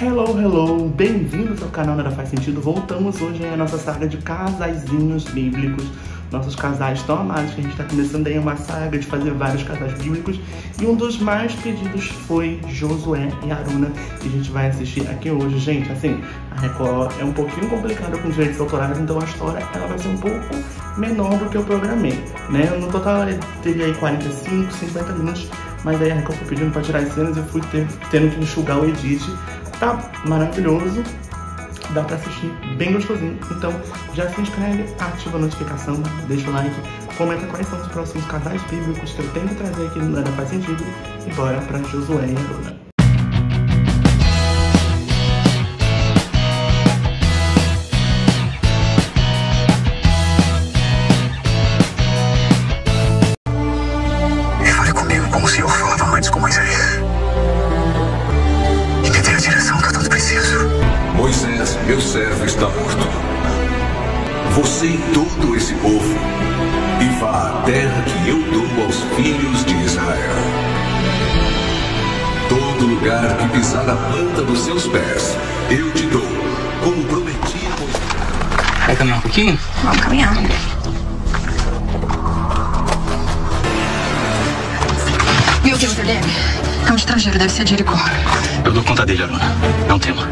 Hello, hello! Bem-vindos ao canal Nada Faz Sentido. Voltamos hoje à nossa saga de casaizinhos bíblicos. Nossos casais tão amados que a gente está começando aí uma saga de fazer vários casais bíblicos. E um dos mais pedidos foi Josué e Aruna, que a gente vai assistir aqui hoje. Gente, assim, a Record é um pouquinho complicada com direitos autorais, então a história ela vai ser um pouco menor do que eu programei, né? No total teria aí 45, 50 minutos, mas aí a Record foi pedindo para tirar as cenas e eu fui ter, tendo que enxugar o edit Tá maravilhoso, dá pra assistir bem gostosinho. Então já se inscreve, ativa a notificação, deixa o like, comenta quais são os próximos casais bíblicos que eu tenho que trazer aqui no Nada Faz Sentido e bora pra Josué e Aruna. Meu servo está morto. Você e todo esse povo, e vá à terra que eu dou aos filhos de Israel. Todo lugar que pisar a planta dos seus pés, eu te dou, como prometi a Moisés. Vai caminhar um pouquinho? Vamos caminhar. Meu Deus, Helene. É um estrangeiro, deve ser de Jericó. Eu dou conta dele, Aruna. Não tema.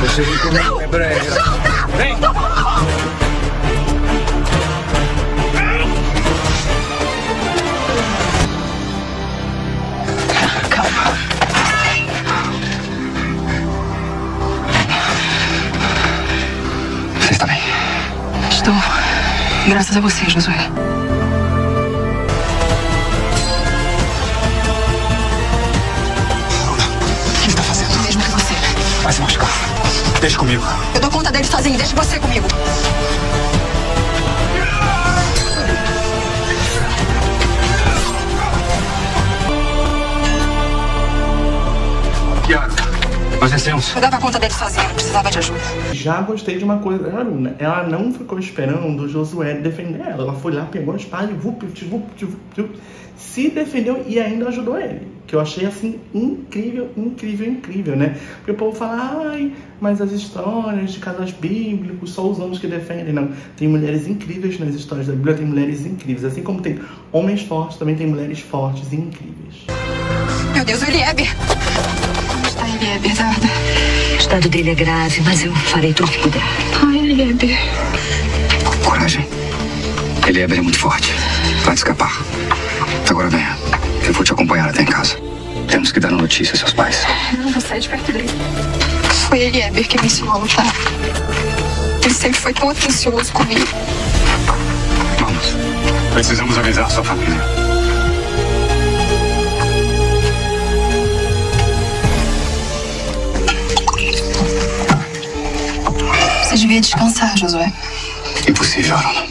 Você vem comigo, Hebreia. Vem! Graças a você, Josué. Vai se machucar. Deixa comigo. Eu dou conta dele sozinho. Deixa você comigo. Nós descemos. Eu dava conta dele sozinho. Não precisava de ajuda. Já gostei de uma coisa da Aruna. Ela não ficou esperando o Josué defender ela. Ela foi lá, pegou a espada e vup, vup, vup, vup, se defendeu e ainda ajudou ele que eu achei assim incrível, incrível, incrível, né? Porque o povo fala, ai, mas as histórias de casais bíblicos, só os homens que defendem. Não, tem mulheres incríveis nas histórias da Bíblia, tem mulheres incríveis. Assim como tem homens fortes, também tem mulheres fortes e incríveis. Meu Deus, o Elieber! Está Elieber, Darda? O estado dele é grave, mas eu farei tudo que puder. Ai, Elieber. Coragem. Elieber é muito forte. Vai escapar. Agora venha. Eu vou te acompanhar até em casa. Temos que dar notícia aos seus pais. Eu não vou sair de perto dele. Foi ele, Eber, que me ensinou a lutar. Ele sempre foi tão atencioso comigo. Vamos. Precisamos avisar sua família. Devia descansar, Josué. Impossível, Arona.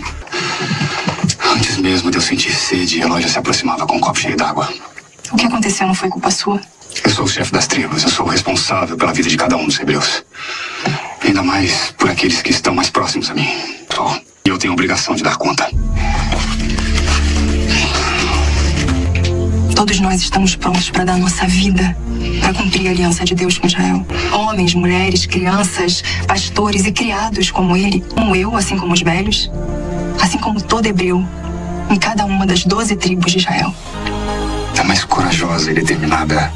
Antes mesmo de eu sentir sede, a loja se aproximava com um copo cheio d'água. O que aconteceu não foi culpa sua? Eu sou o chefe das tribos, eu sou o responsável pela vida de cada um dos hebreus. Ainda mais por aqueles que estão mais próximos a mim. E eu tenho a obrigação de dar conta. Todos nós estamos prontos para dar nossa vida para cumprir a aliança de Deus com Israel. Homens, mulheres, crianças, pastores e criados como ele, como eu, assim como os velhos, assim como todo hebreu, em cada uma das doze tribos de Israel. É mais corajosa e determinada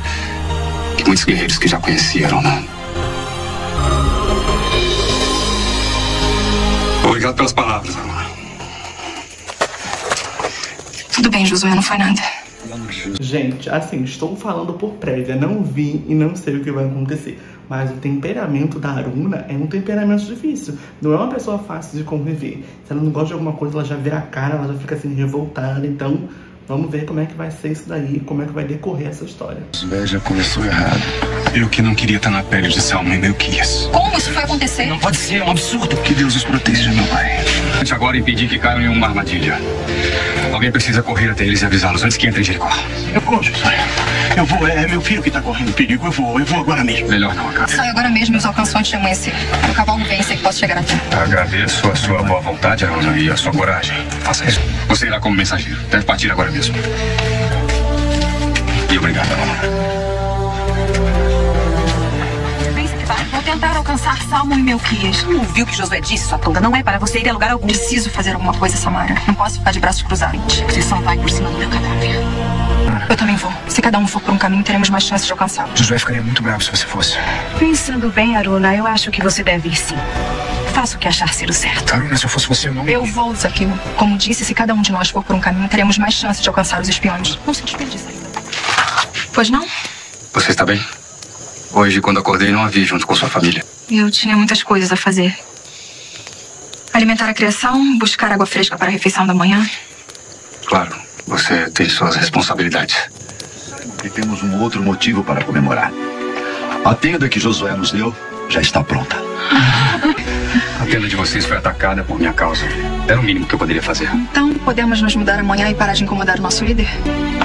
que muitos guerreiros que já conheceram, né? Obrigado pelas palavras, Arma. Tudo bem, Josué, não foi nada. Gente, assim, estou falando por prévia, não vi e não sei o que vai acontecer. Mas o temperamento da Aruna é um temperamento difícil. Não é uma pessoa fácil de conviver. Se ela não gosta de alguma coisa, ela já vira a cara, ela já fica assim revoltada. Então, vamos ver como é que vai ser isso daí, como é que vai decorrer essa história. O já começou errado. Eu que não queria estar na pele de Salma, eu quis. Como isso vai acontecer? Não pode ser, é um absurdo. Que Deus os proteja, meu pai. Agora impedir que caiam em uma armadilha. Alguém precisa correr até eles e avisá-los antes que entrem em Jericó. Eu vou, José. Eu vou, é meu filho que tá correndo perigo. Eu vou, eu vou agora mesmo. Melhor não, cara. Sai agora mesmo e os alcançou antes de amanhecer. O cavalo vem, sei que posso chegar até. Agradeço a sua boa vontade, Arona, e a sua coragem. Faça isso. Você irá como mensageiro. Deve partir agora mesmo. E obrigado, Ana. Tentar alcançar Salmo e Melquias. Não ouviu o que Josué disse, sua tonga? Não é para você ir a lugar algum. Preciso fazer alguma coisa, Samara. Não posso ficar de braços cruzados. Você só vai por cima do meu cadáver. Eu também vou. Se cada um for por um caminho, teremos mais chances de alcançá-lo. Josué ficaria muito bravo se você fosse. Pensando bem, Aruna, eu acho que você deve ir sim. Faça o que achar ser o certo. Aruna, se eu fosse você, eu não... Eu vou, Zaqueu. Como disse, se cada um de nós for por um caminho, teremos mais chances de alcançar os espiões. Não se desperdiça ainda. Pois não? Você está bem? Hoje, quando acordei, não a vi junto com sua família. Eu tinha muitas coisas a fazer. Alimentar a criação, buscar água fresca para a refeição da manhã. Claro, você tem suas responsabilidades. E temos um outro motivo para comemorar. A tenda que Josué nos deu já está pronta. A tenda de vocês foi atacada por minha causa. Era o mínimo que eu poderia fazer. Então, podemos nos mudar amanhã e parar de incomodar o nosso líder?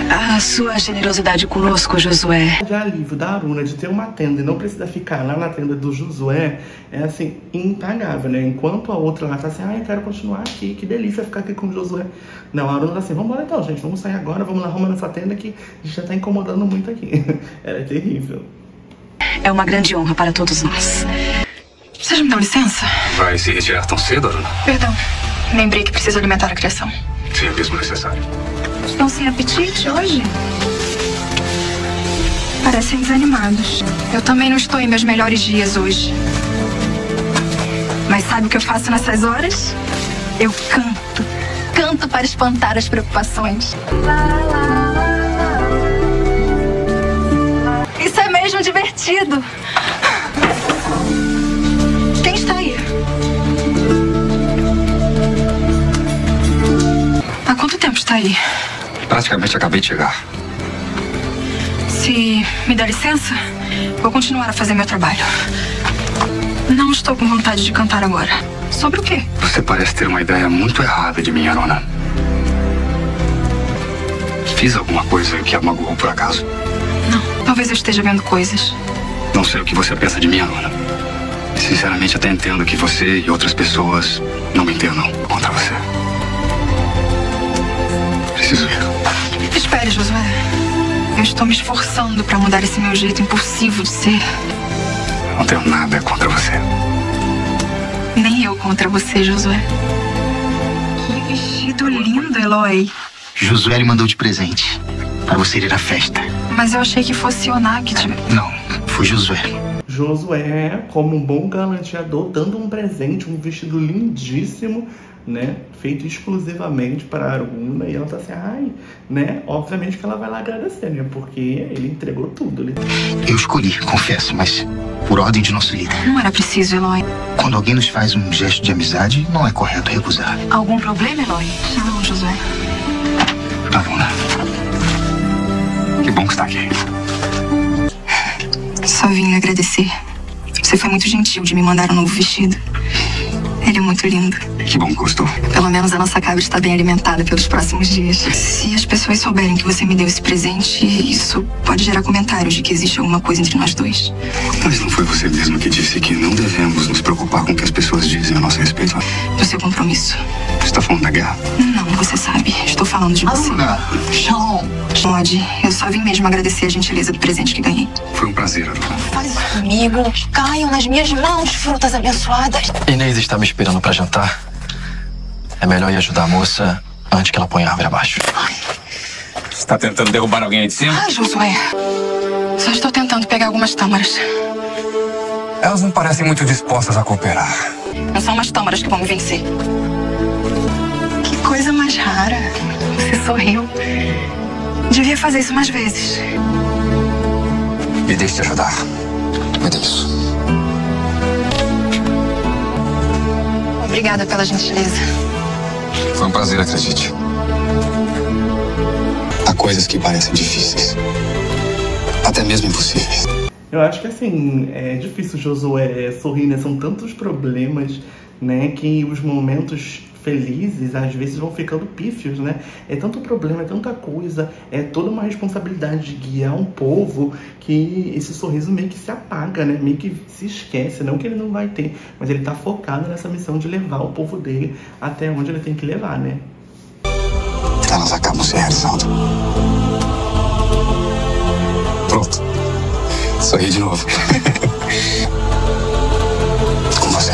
A sua generosidade conosco, Josué. De alívio da Aruna de ter uma tenda e não precisar ficar lá na tenda do Josué é assim, impagável, né? Enquanto a outra lá tá assim, ah, eu quero continuar aqui, que delícia ficar aqui com o Josué. Não, a Aruna tá assim, vamos embora então, gente, vamos sair agora, vamos lá arrumar nossa tenda que a gente já tá incomodando muito aqui. Era terrível. É uma grande honra para todos nós. Vocês me dão licença? Vai se retirar tão cedo, Aruna? Perdão. Lembrei que preciso alimentar a criação. Se é mesmo necessário. Estão sem apetite hoje? Parecem desanimados. Eu também não estou em meus melhores dias hoje. Mas sabe o que eu faço nessas horas? Eu canto. Canto para espantar as preocupações. Isso é mesmo divertido. Aí? Praticamente acabei de chegar. Se me dá licença, vou continuar a fazer meu trabalho. Não estou com vontade de cantar agora. Sobre o quê? Você parece ter uma ideia muito errada de mim, Aruna. Fiz alguma coisa que a magoou por acaso? Não, talvez eu esteja vendo coisas. Não sei o que você pensa de mim, Aruna. Sinceramente, até entendo que você e outras pessoas não me entendam contra você. Preciso ir. Espere, Josué. Eu estou me esforçando para mudar esse meu jeito impulsivo de ser. Não tenho nada contra você. Nem eu contra você, Josué. Que vestido lindo, Eloy. Josué lhe mandou de presente. Para você ir à festa. Mas eu achei que fosse Onakit. Não, foi Josué. Josué, como um bom galanteador, dando um presente, um vestido lindíssimo, né? Feito exclusivamente para a Aruna. E ela tá assim, ai, né? Obviamente que ela vai lá agradecer, né? Porque ele entregou tudo. Ele... Eu escolhi, confesso, mas por ordem de nosso líder. Não era preciso, Eloy. Quando alguém nos faz um gesto de amizade, não é correto recusar. Algum problema, Eloy? Não, Josué. Aruna. Que bom que está aqui. Só vim agradecer. Você foi muito gentil de me mandar um novo vestido. Ele é muito lindo. Que bom que gostou. Pelo menos a nossa cabra está bem alimentada pelos próximos dias. Se as pessoas souberem que você me deu presente, isso pode gerar comentários de que existe alguma coisa entre nós dois. Mas não foi você mesmo que disse que não devemos nos preocupar com o que as pessoas dizem a nosso respeito? Do seu compromisso. Você está falando da guerra? Não, você sabe. Estou falando de você. Shalom. Pode. Eu só vim mesmo agradecer a gentileza do presente que ganhei. Foi um prazer, Aruna. Faz isso comigo. Caiam nas minhas mãos, frutas abençoadas. Inês está me esperando para jantar. É melhor ir ajudar a moça antes que ela ponha a árvore abaixo. Você está tentando derrubar alguém aí de cima? Ah, Josué. Só estou tentando pegar algumas tâmaras. Elas não parecem muito dispostas a cooperar. Não são umas tâmaras que vão me vencer. Que coisa mais rara. Você sorriu. Devia fazer isso mais vezes. Me deixe te ajudar. Me dê isso. Obrigada pela gentileza. Foi um prazer, acredite. Coisas que parecem difíceis. Até mesmo impossíveis. Eu acho que assim, é difícil Josué sorrir, né? São tantos problemas, né? Que os momentos felizes às vezes vão ficando pífios, né? É tanto problema, é tanta coisa, é toda uma responsabilidade de guiar um povo que esse sorriso meio que se apaga, né? Meio que se esquece, não que ele não vai ter, mas ele tá focado nessa missão de levar o povo dele até onde ele tem que levar, né? Elas acabam se realizando. Pronto. Sorri de novo. Com você.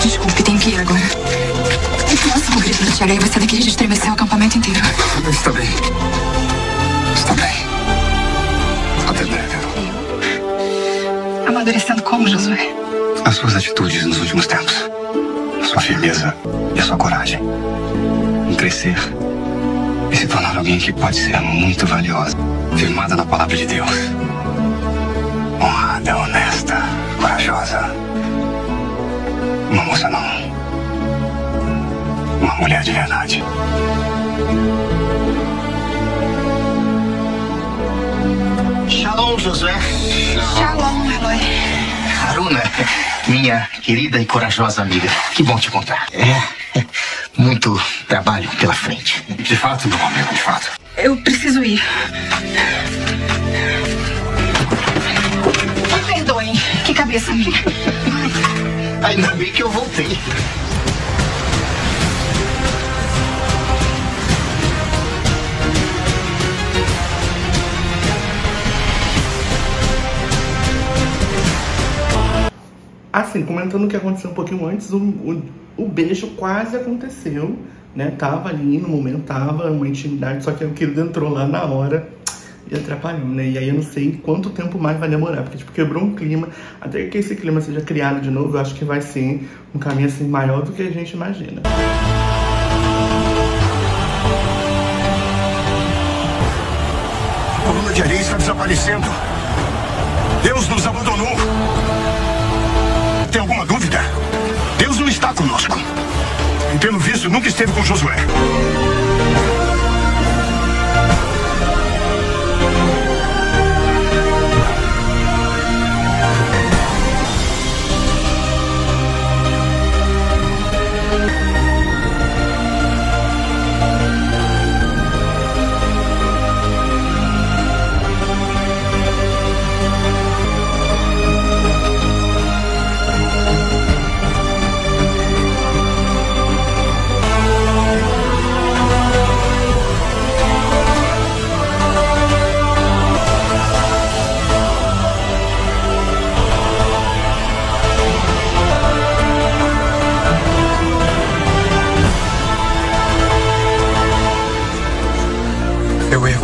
Desculpe, tem que ir agora. Nossa, o grito do Tiago vai ser daquele de estremecer o acampamento inteiro. Está bem. Está bem. Até breve. Amadurecendo como, Josué? As suas atitudes nos últimos tempos. Sua firmeza e a sua coragem. Em crescer e se tornar alguém que pode ser muito valiosa. Firmada na palavra de Deus. Honrada, honesta, corajosa. Uma moça não. Uma mulher de verdade. Shalom, Josué. Shalom, Eloy. Haruna, minha querida e corajosa amiga. Que bom te encontrar. É, muito trabalho pela frente. De fato, meu amigo, de fato. Eu preciso ir. Me perdoem. Que cabeça minha. Ainda bem que eu voltei. Assim, comentando o que aconteceu um pouquinho antes, o, o, o beijo quase aconteceu, né? Tava ali no momento, tava uma intimidade, só que o querido entrou lá na hora e atrapalhou, né? E aí eu não sei quanto tempo mais vai demorar, porque tipo, quebrou um clima. Até que esse clima seja criado de novo, eu acho que vai ser um caminho assim maior do que a gente imagina. A coluna de areia está desaparecendo. Deus nos abandonou. Tem alguma dúvida? Deus não está conosco. E pelo visto, nunca esteve com Josué.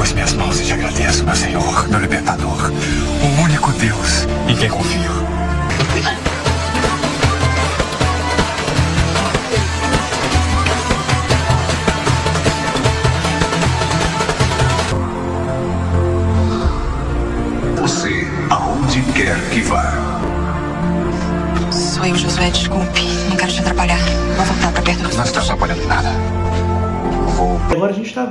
As minhas mãos e te agradeço, meu Senhor, meu libertador. O único Deus em quem confio.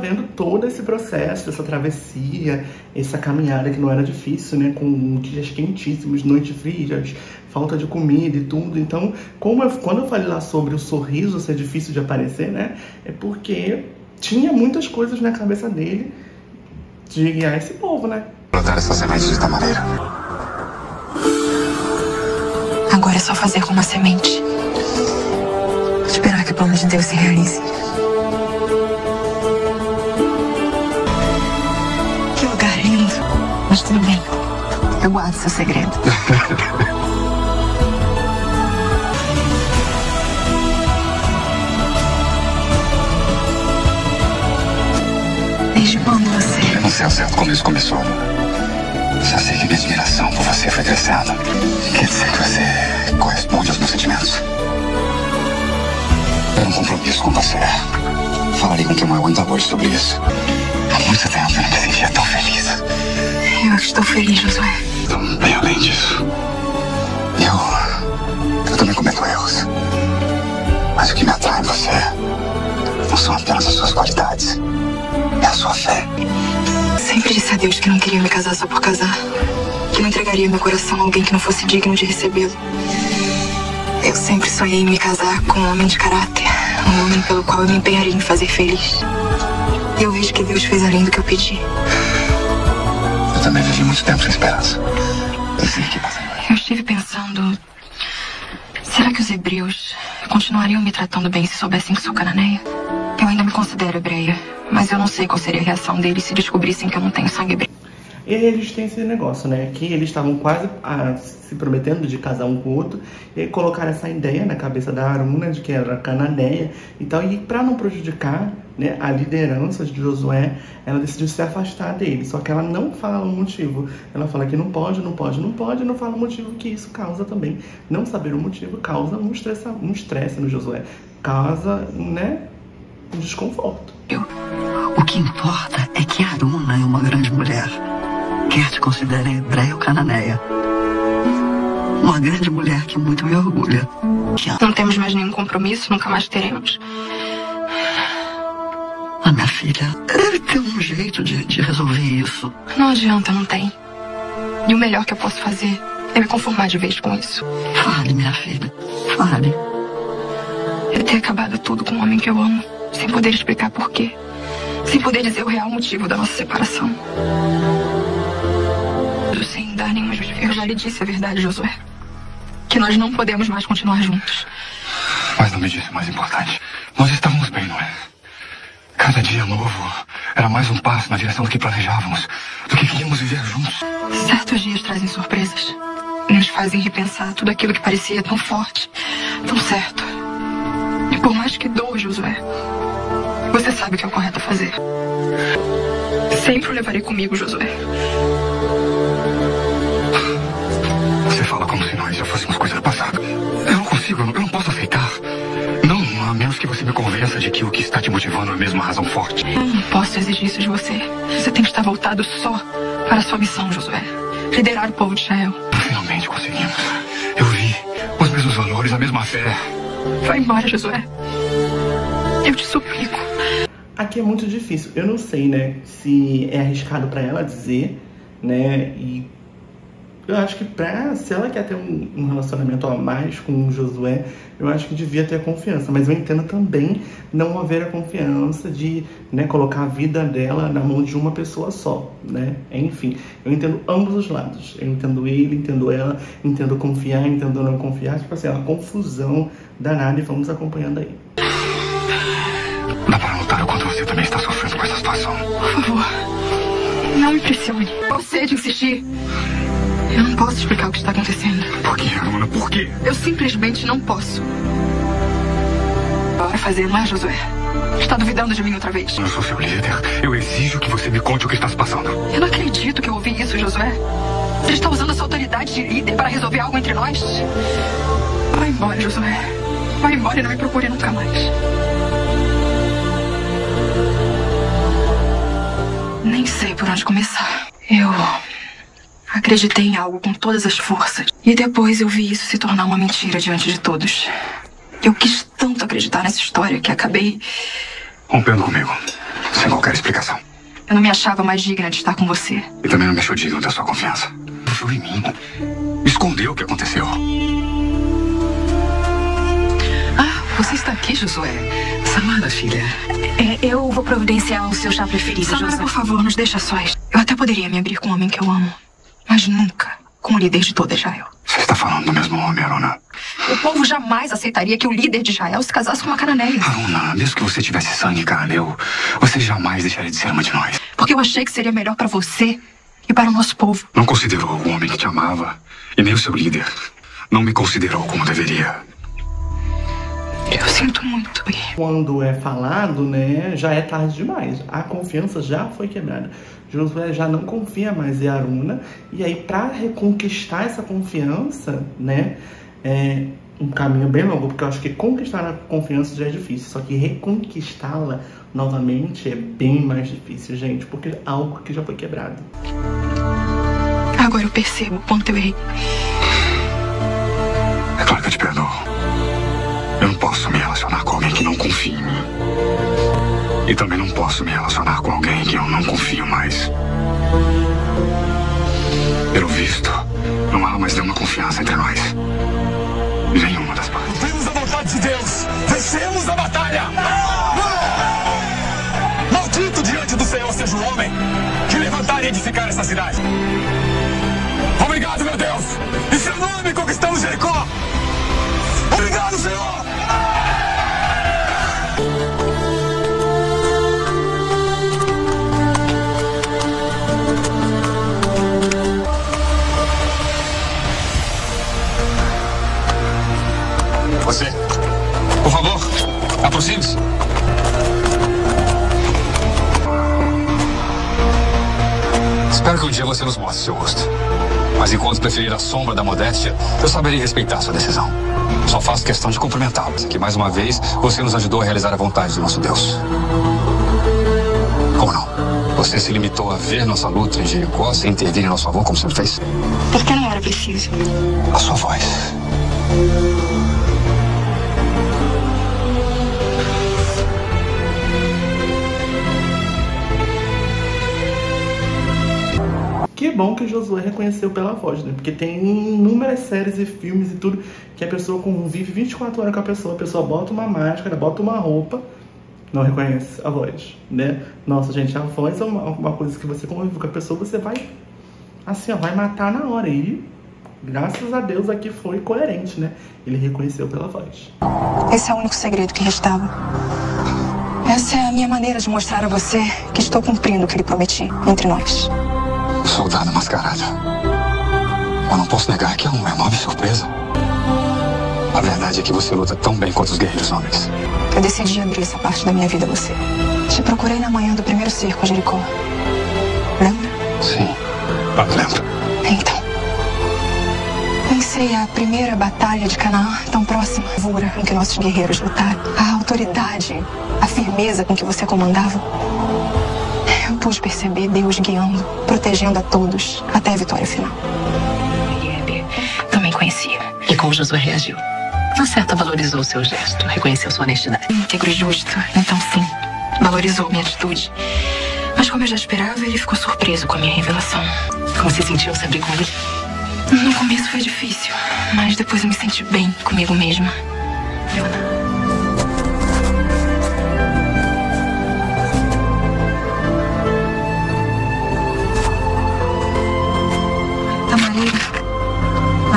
Vendo todo esse processo, essa travessia, essa caminhada que não era difícil, né? Com dias quentíssimos, noites frias, falta de comida e tudo. Então, como eu- quando eu falei lá sobre o sorriso ser difícil de aparecer, né? É porque tinha muitas coisas na cabeça dele de guiar esse povo, né? plantar de tal maneira. Agora é só fazer com uma semente. Esperar que o plano de Deus se realize. Mas tudo bem. Eu guardo seu segredo. Desde quando você. Eu não sei ao certo como isso começou. Só sei que minha admiração por você foi crescendo. Quer dizer que você corresponde aos meus sentimentos. Era um compromisso com você. Falarei com Kemal ainda hoje sobre isso. Há muito tempo eu não me sentia tão feliz. Eu estou feliz, Josué. Bem além disso, eu. Eu também cometo erros. Mas o que me atrai em você não são apenas as suas qualidades, é a sua fé. Sempre disse a Deus que não queria me casar só por casar. Que não entregaria meu coração a alguém que não fosse digno de recebê-lo. Eu sempre sonhei em me casar com um homem de caráter. Um homem pelo qual eu me empenharia em fazer feliz. E eu vejo que Deus fez além do que eu pedi. Também vivi muito tempo sem esperança. Eu que. Eu estive pensando. Será que os hebreus continuariam me tratando bem se soubessem que sou cananeia? Eu ainda me considero hebreia, mas eu não sei qual seria a reação deles se descobrissem que eu não tenho sangue hebreu. E aí eles têm esse negócio, né? Que eles estavam quase ah, se prometendo de casar um com o outro. E aí colocaram essa ideia na cabeça da Aruna de que era cananeia e tal. E para não prejudicar né, a liderança de Josué, ela decidiu se afastar dele. Só que ela não fala o motivo. Ela fala que não pode, não pode, não pode. Não fala o motivo que isso causa também. Não saber o motivo causa um estresse, um estresse no Josué. Causa, né? Um desconforto. O que importa é que Aruna é uma grande mulher quer te considerem hebreia ou cananeia. Uma grande mulher que muito me orgulha. Não temos mais nenhum compromisso, nunca mais teremos. A minha filha deve ter um jeito de, de resolver isso. Não adianta, não tem. E o melhor que eu posso fazer é me conformar de vez com isso. Fale, minha filha. Fale. Eu ter acabado tudo com um homem que eu amo, sem poder explicar porquê. Sem poder dizer o real motivo da nossa separação já lhe disse a verdade, Josué. Que nós não podemos mais continuar juntos. Mas não me disse o mais importante. Nós estávamos bem, não é? Cada dia novo era mais um passo na direção do que planejávamos, do que queríamos viver juntos. Certos dias trazem surpresas. Nos fazem repensar tudo aquilo que parecia tão forte, tão certo. E por mais que doa, Josué, você sabe o que é o correto a fazer. Sempre o levarei comigo, Josué. Já fôssemos coisa do passado. Eu não consigo, eu não, eu não posso aceitar. Não, a menos que você me convença de que o que está te motivando é mesmo uma razão forte. Eu não posso exigir isso de você. Você tem que estar voltado só para a sua missão, Josué. Liderar o povo de Israel. Finalmente conseguimos. Eu vi os mesmos valores, a mesma fé. Vai embora, Josué. Eu te suplico. Aqui é muito difícil. Eu não sei, né, se é arriscado para ela dizer, né, e eu acho que pra, se ela quer ter um, um, relacionamento a mais com o Josué, eu acho que devia ter a confiança. Mas eu entendo também não haver a confiança de né, colocar a vida dela na mão de uma pessoa só, né? Enfim, eu entendo ambos os lados. Eu entendo ele, entendo ela, entendo confiar, entendo não confiar. Tipo assim, é uma confusão danada e vamos acompanhando aí. Dá para notar o quanto você também está sofrendo com essa situação. Por favor, não me pressione. Você de insistir. Eu não posso explicar o que está acontecendo. Por quê, Aruna? Por quê? Eu simplesmente não posso. Bora fazer, não é, Josué? Está duvidando de mim outra vez? Eu sou seu líder. Eu exijo que você me conte o que está se passando. Eu não acredito que eu ouvi isso, Josué. Você está usando essa autoridade de líder para resolver algo entre nós? Vai embora, Josué. Vai embora e não me procure nunca mais. Nem sei por onde começar. Eu Acreditei em algo com todas as forças. E depois eu vi isso se tornar uma mentira diante de todos. Eu quis tanto acreditar nessa história que acabei. Rompendo comigo. Sem qualquer explicação. Eu não me achava mais digna de estar com você. E também não me achou digno da sua confiança. Confiou em mim. Escondeu o que aconteceu. Ah, você está aqui, Josué. Samara, filha. É, eu vou providenciar o seu chá preferido, Samara, Josué. por favor, nos deixa sós. Eu até poderia me abrir com o homem que eu amo. Mas nunca com o líder de toda Israel. Você está falando do mesmo homem, Aruna? O povo jamais aceitaria que o líder de Israel se casasse com uma cananeia. Aruna, mesmo que você tivesse sangue cananeu, você jamais deixaria de ser uma de nós. Porque eu achei que seria melhor para você e para o nosso povo. Não considerou o homem que te amava e nem o seu líder. Não me considerou como deveria. Eu sinto muito. Quando é falado, né, já é tarde demais. A confiança já foi quebrada. Josué já não confia mais em Aruna. E aí, para reconquistar essa confiança, né, é um caminho bem longo, porque eu acho que conquistar a confiança já é difícil. Só que reconquistá-la novamente é bem mais difícil, gente, porque é algo que já foi quebrado. Agora eu percebo o quanto eu errei. É claro que eu te perdoo. Eu não posso me relacionar com alguém que não confia em mim. E também não posso me relacionar com alguém que eu não confio mais. Pelo visto, não há mais nenhuma confiança entre nós. Nenhuma das partes. Cumprimos a vontade de Deus! Vencemos a batalha! Maldito diante do Senhor seja o homem que levantar e edificar essa cidade! Obrigado, meu Deus! Em seu nome conquistamos Jericó! Senhor! Aproxime-se. Espero que um dia você nos mostre seu rosto. Mas enquanto preferir a sombra da modéstia, eu saberei respeitar sua decisão. Só faço questão de cumprimentá-lo, que mais uma vez você nos ajudou a realizar a vontade do nosso Deus. Como não? Você se limitou a ver nossa luta em Jericó sem intervir em nosso favor, como sempre fez? Porque não era preciso. A sua voz. Bom que Josué reconheceu pela voz, né? Porque tem inúmeras séries e filmes e tudo que a pessoa convive 24 horas com a pessoa, a pessoa bota uma máscara, bota uma roupa, não reconhece a voz, né? Nossa, gente, a voz é uma, uma coisa que você convive com a pessoa, você vai, assim, ó, vai matar na hora. E graças a Deus aqui foi coerente, né? Ele reconheceu pela voz. Esse é o único segredo que restava. Essa é a minha maneira de mostrar a você que estou cumprindo o que lhe prometi entre nós. Soldado mascarado. Eu não posso negar que é uma enorme surpresa. A verdade é que você luta tão bem quanto os guerreiros homens. Eu decidi abrir essa parte da minha vida a você. Te procurei na manhã do primeiro cerco a Jericó. Lembra? Sim, lembro. Então. Pensei a primeira batalha de Canaã tão próxima, vura com que nossos guerreiros lutaram. A autoridade, a firmeza com que você comandava. Eu pude perceber Deus guiando, protegendo a todos, até a vitória final. Eliebe também conhecia. E como Josué reagiu? Na certa, valorizou o seu gesto, reconheceu sua honestidade. Íntegro e justo, então sim, valorizou minha atitude. Mas como eu já esperava, ele ficou surpreso com a minha revelação. Como se sentiu sempre com ele? No começo foi difícil, mas depois eu me senti bem comigo mesma.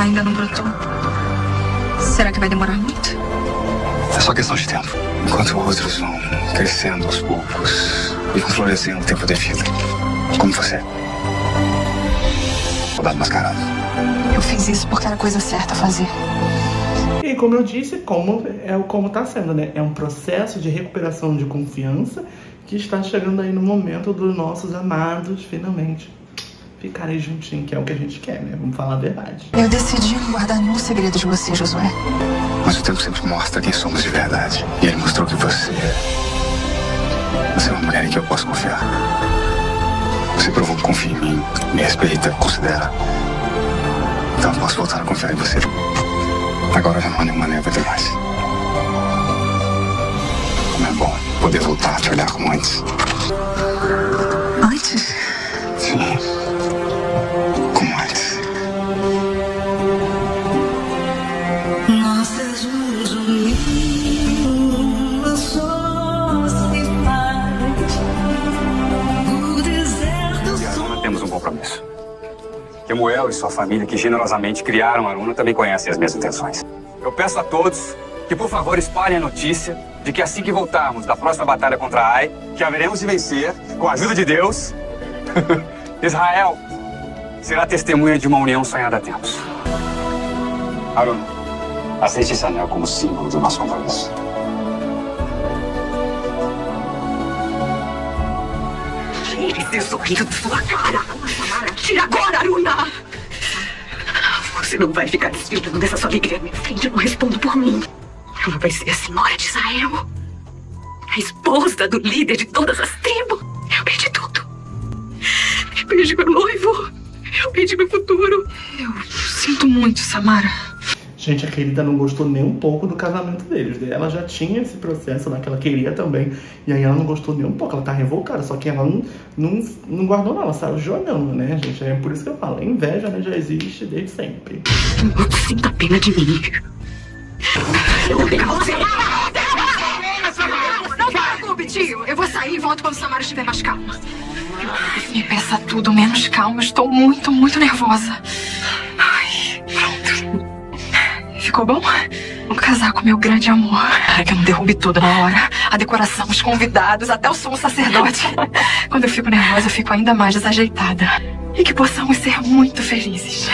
Ainda não brotou. Será que vai demorar muito? É só questão de tempo. Enquanto outros vão crescendo aos poucos e vão florescendo o tempo devido. Como você. Soldado mascarado. Eu fiz isso porque era a coisa certa a fazer. E como eu disse, como é o como tá sendo, né? É um processo de recuperação de confiança que está chegando aí no momento dos nossos amados finalmente ficarem juntinhos, que é o que a gente quer, né? Vamos falar a verdade. Eu decidi não guardar nenhum segredo de você, Josué. Mas o tempo sempre mostra quem somos de verdade. E ele mostrou que você. Você é uma mulher em que eu posso confiar. Você provou que confia em mim, me respeita, considera. Então eu posso voltar a confiar em você. Agora já não há nenhuma névoa demais. Como é bom poder voltar a te olhar como antes. Antes? Sim. Kemuel e sua família, que generosamente criaram a Aruna, também conhecem as minhas intenções. Eu peço a todos que, por favor, espalhem a notícia de que assim que voltarmos da próxima batalha contra a Ai, que haveremos de vencer, com a ajuda de Deus, Israel será testemunha de uma união sonhada há tempos. Aruna, aceite esse anel como símbolo do nosso compromisso. Esse sorriso de sua cara! Tira agora, Aruna! Você não vai ficar desfilando dessa sua alegria à minha frente. Eu não respondo por mim. Ela vai ser a senhora de Israel. A esposa do líder de todas as tribos. Eu perdi tudo. Eu perdi meu noivo. Eu perdi meu futuro. Eu sinto muito, Samara. Gente, a querida não gostou nem um pouco do casamento deles. né? Ela já tinha esse processo lá que ela queria também. E aí ela não gostou nem um pouco. Ela tá revoltada. Só que ela não, não, não guardou, não. Ela saiu jogando, né, gente? É por isso que eu falo. A inveja, né, já existe desde sempre. Não sinta pena de mim. Eu vou pegar você. Não se preocupe, tio. Eu vou sair e volto quando Samara estiver mais calma. Me peça tudo menos calma. Estou muito, muito nervosa. Ai, pronto. Ficou bom? Um casaco, meu grande amor. Para que eu não derrube tudo na hora. A decoração, os convidados, até o sumo sacerdote. Quando eu fico nervosa, eu fico ainda mais desajeitada. E que possamos ser muito felizes.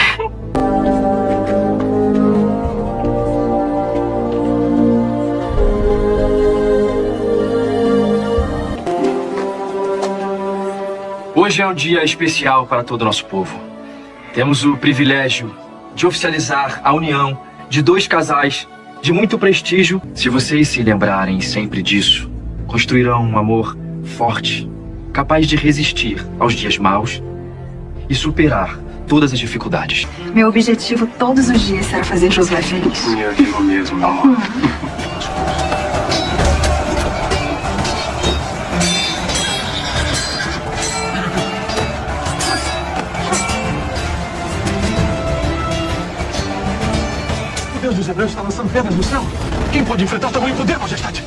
Hoje é um dia especial para todo o nosso povo. Temos o privilégio de oficializar a união de dois casais de muito prestígio. Se vocês se lembrarem sempre disso, construirão um amor forte, capaz de resistir aos dias maus e superar todas as dificuldades. Meu objetivo todos os dias será fazer Josué feliz. Eu digo mesmo, meu amor. O Deus dos Hebreus está lançando pedras no céu. Quem pode enfrentar tamanho poder, majestade?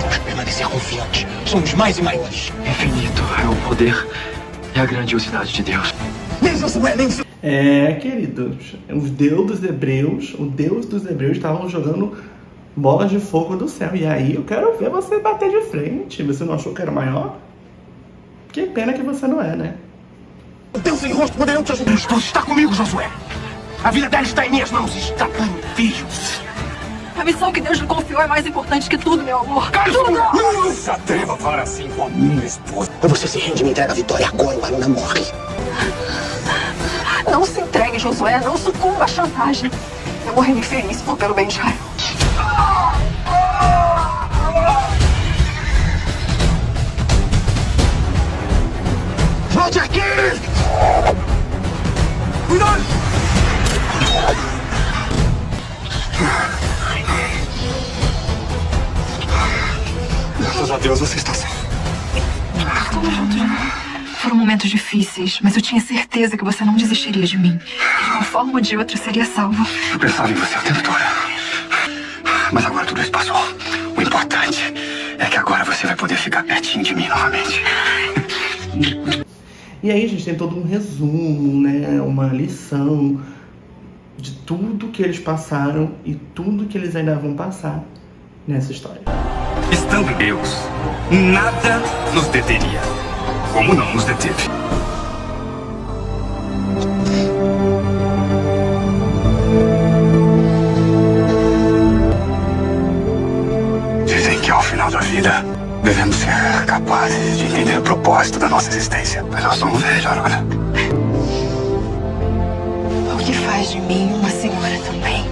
Vamos permanecer confiantes. Somos mais e maiores. Infinito é o poder e a grandiosidade de Deus. Nem Josué, nem É, queridos, os deus dos hebreus, o deus dos hebreus estavam jogando bolas de fogo do céu. E aí eu quero ver você bater de frente. Você não achou que era maior? Que pena que você não é, né? Deus sem rosto poderão te ajudar. Deus está comigo, Josué. A vida dela está em minhas mãos. Está dando filhos. A missão que Deus lhe confiou é mais importante que tudo, meu amor. Tudo! Não se atreva a falar assim com a minha esposa. Ou você se rende e me entrega a vitória agora ou a Luna morre. Não se entregue, Josué. Não sucumba à chantagem. Eu morrerei feliz por pelo bem de Israel. Volte aqui! Cuidado! Graças a Deus você está certo. Estamos juntos, né? Foram momentos difíceis, mas eu tinha certeza que você não desistiria de mim. De uma forma ou de outra, eu seria salva. Eu pensava em você o tempo todo. Mas agora tudo isso passou. O importante é que agora você vai poder ficar pertinho de mim novamente. E aí a gente tem todo um resumo, né? Uma lição de tudo que eles passaram e tudo que eles ainda vão passar nessa história. Estando em Deus, nada nos deteria. Como não nos deteve. Dizem que ao final da vida devemos ser capazes de entender o propósito da nossa existência. Mas eu sou um velho, Aurora. O que faz de mim uma senhora também?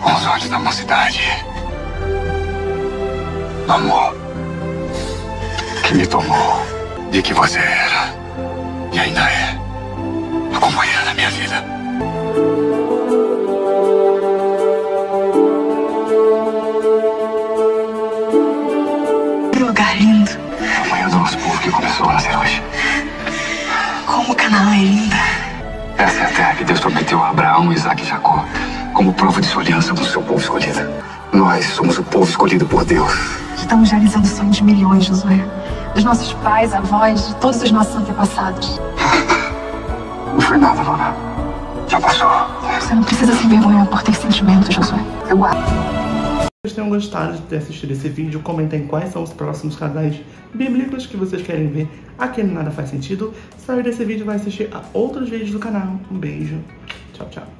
Com os olhos da mocidade. Do amor que me tomou de que você era e ainda é a companheira da minha vida. Que lugar lindo. Tamanho do nosso povo que começou a nascer hoje. Como Canaã é linda. Essa é a terra que Deus prometeu a Abraão, Isaac e Jacó, como prova de sua aliança com o seu povo escolhido. Nós somos o povo escolhido por Deus. Estamos realizando o sonho de milhões, Josué. Dos nossos pais, avós, de todos os nossos antepassados. Não foi nada, Luna. Já passou. Você não precisa se envergonhar por ter sentimentos, Josué. Eu guardo. Se vocês tenham gostado de ter assistido esse vídeo, comentem quais são os próximos casais bíblicos que vocês querem ver aqui no Nada Faz Sentido. Sair desse vídeo vai assistir a outros vídeos do canal. Um beijo. Tchau, tchau.